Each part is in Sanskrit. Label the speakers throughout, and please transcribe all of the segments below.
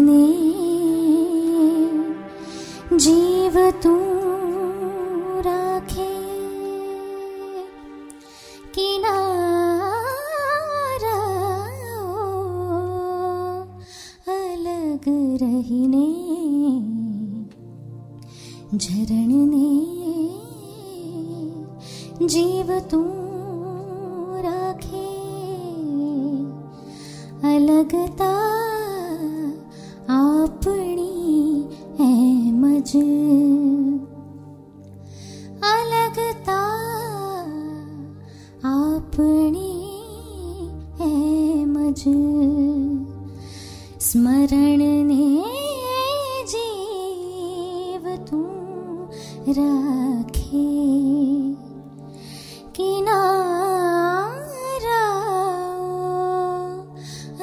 Speaker 1: ने जीव राखे। किनारा अलग रहीने। झरण ने जीव तू राखे। अलगता राखे। किनारा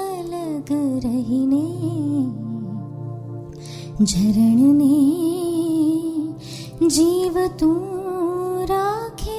Speaker 1: अलग रहीने। झरण ने जीव तू राखे।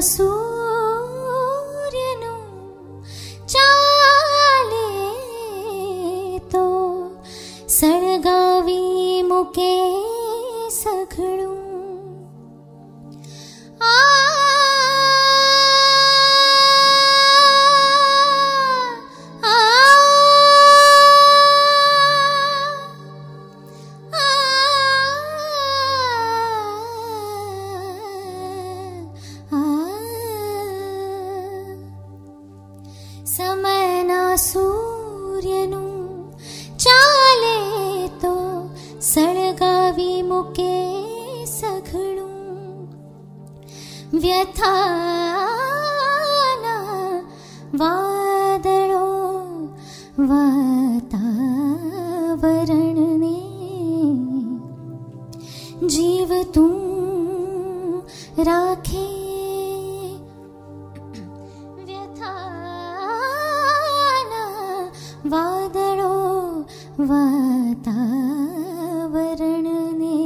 Speaker 1: सूर्य नो सलगावी मूके व्यथा वादळो वादो वा तरणनी जीव तू राखी। व्यथा वादळो वादो वा तरणनी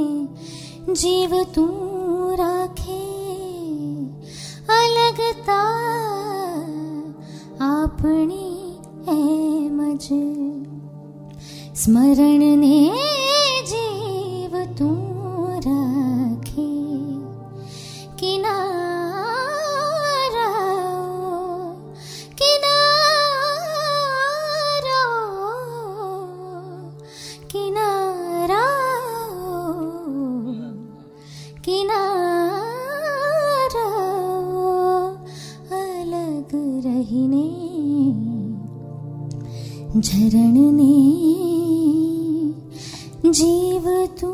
Speaker 1: जीव तू रा अपनी ऐमज स्मरण ने झरणने जीव त